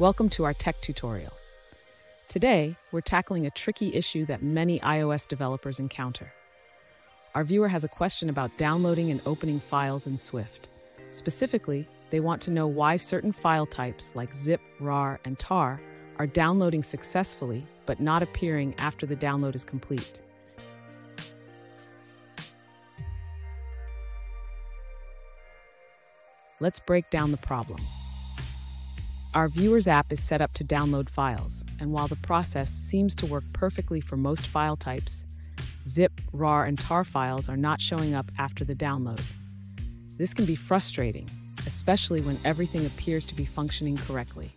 Welcome to our tech tutorial. Today, we're tackling a tricky issue that many iOS developers encounter. Our viewer has a question about downloading and opening files in Swift. Specifically, they want to know why certain file types like zip, rar, and tar are downloading successfully but not appearing after the download is complete. Let's break down the problem. Our Viewers app is set up to download files, and while the process seems to work perfectly for most file types, zip, rar, and tar files are not showing up after the download. This can be frustrating, especially when everything appears to be functioning correctly.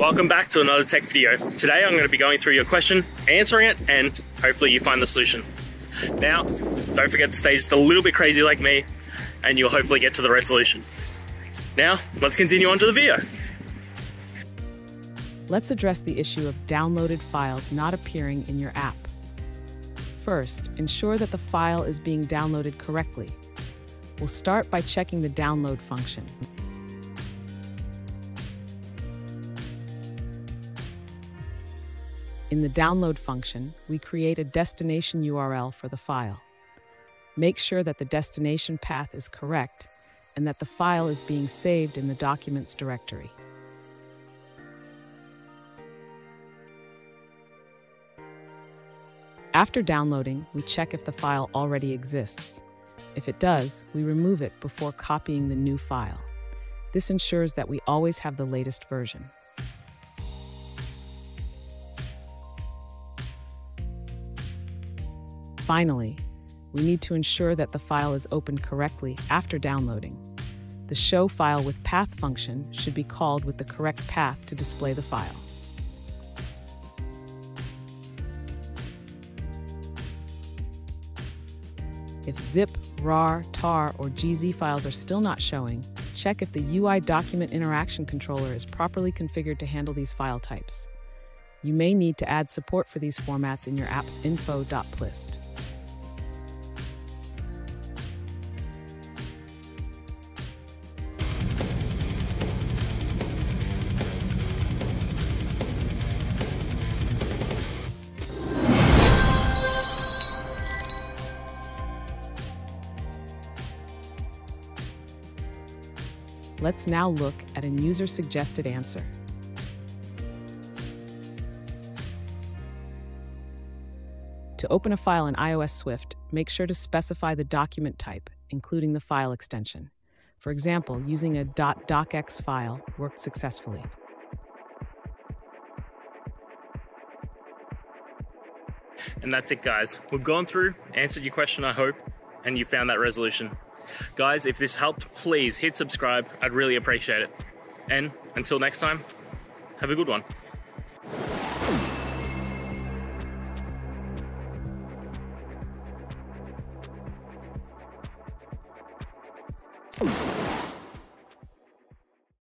Welcome back to another tech video. Today I'm going to be going through your question, answering it, and hopefully you find the solution. Now, don't forget to stay just a little bit crazy like me, and you'll hopefully get to the resolution. Now, let's continue on to the video. Let's address the issue of downloaded files not appearing in your app. First, ensure that the file is being downloaded correctly. We'll start by checking the download function. In the download function, we create a destination URL for the file. Make sure that the destination path is correct and that the file is being saved in the documents directory. After downloading, we check if the file already exists. If it does, we remove it before copying the new file. This ensures that we always have the latest version. Finally, we need to ensure that the file is opened correctly after downloading. The show file with path function should be called with the correct path to display the file. If zip, rar, tar, or gz files are still not showing, check if the UI document interaction controller is properly configured to handle these file types. You may need to add support for these formats in your app's info.plist. Let's now look at a user-suggested answer. To open a file in iOS Swift, make sure to specify the document type, including the file extension. For example, using a .docx file worked successfully. And that's it, guys. We've gone through, answered your question, I hope, and you found that resolution. Guys, if this helped, please hit subscribe. I'd really appreciate it. And until next time, have a good one.